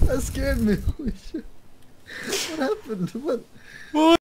That scared me. Holy shit. What happened? What?